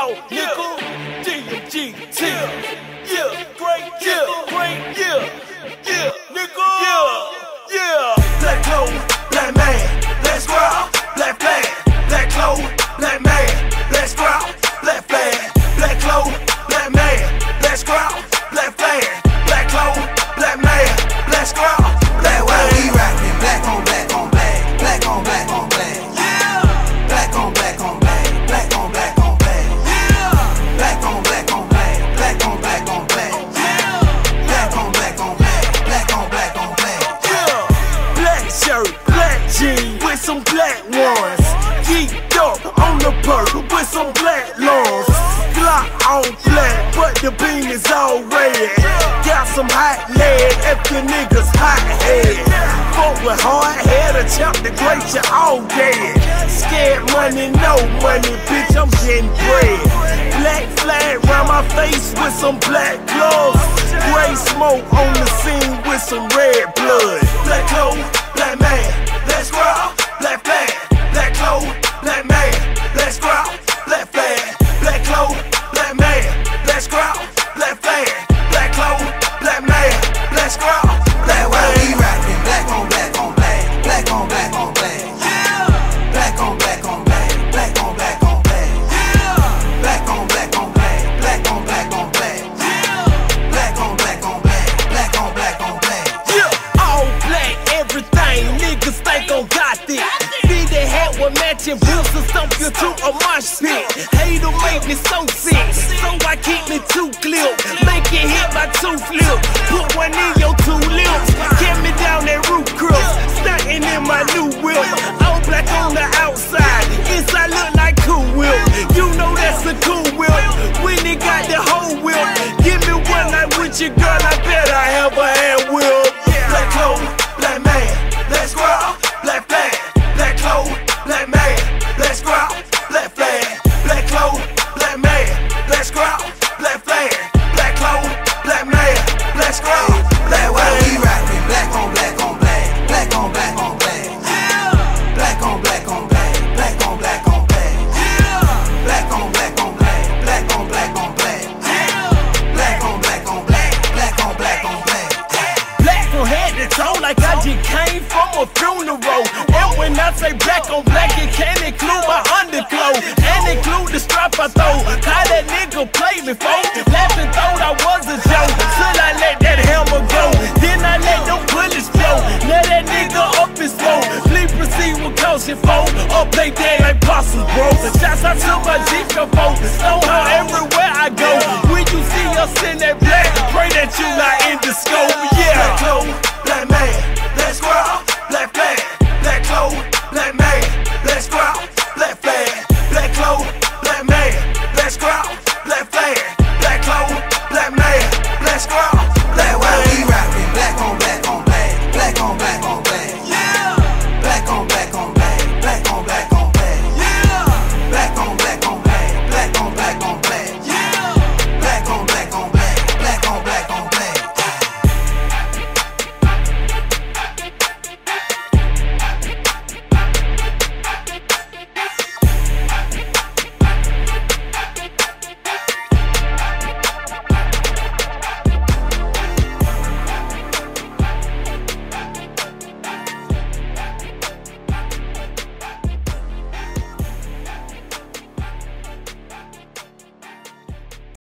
How nickel, DMG, black ones. Geeked up on the perk with some black lawns. Glock on black, but the beam is all red. Got some hot lead if your niggas hot head. Fuck with hard head, a Champ DaGrate, you all dead. Scared money, no money, bitch, I'm getting bread. Black flag round my face with some black gloves. Gray smoke on the scene with some red blood. black clothes, black man, let's growl. Black flag, stump you to a mosh pit. Hater make me so sick, so I keep me two clip. Make it hit by two flip. Put one to toe, like I just came from a funeral. And when I say black on black, it can't include my underclothes and include the strap I throw. How that nigga play me, folks? Laughing thought I was a joke. Till I let that hammer go, then I let them bullets flow. Let that nigga up and smoke. Please proceed with caution, folks. Up they dead like possums, bro. Shots out to my Jeep, folks. Know how everywhere I go. When you see us in that black, pray that you not in the scope. Yeah man, black squirrel, black flag, black clothes, black man, black black flag, black clothes, black man, black.